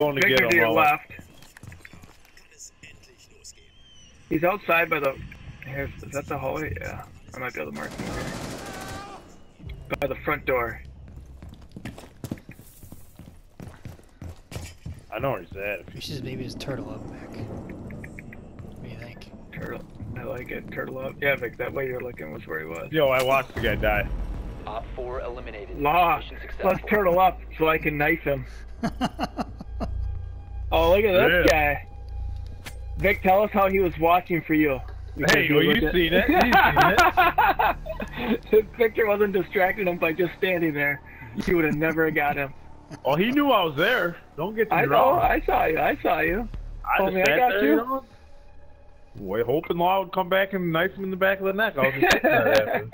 Going to Victor get to him. your I'll- left. He's outside by the. Here's, is that the hallway? Yeah. I might be able to mark him. here. By the front door. I know where he's at. We should just maybe just turtle up back. What do you think? Turtle. I like it. Turtle up. Yeah, Vic, that way you're looking was where he was. Yo, I watched the guy die. Op 4 eliminated. Lost. Let's turtle up so I can knife him. Oh, look at this Yeah. guy. Vic, tell us how he was watching for you. Hey, well, Because you oh, he seen it. You seen it. Victor wasn't distracting him by just standing there. You would have never got him. Oh, he knew I was there. Don't get me I know. wrong. I saw you. I saw you. I Oh, just man, I got there, you. know, Wait, hoping Law would come back and knife him in the back of the neck. I was just after.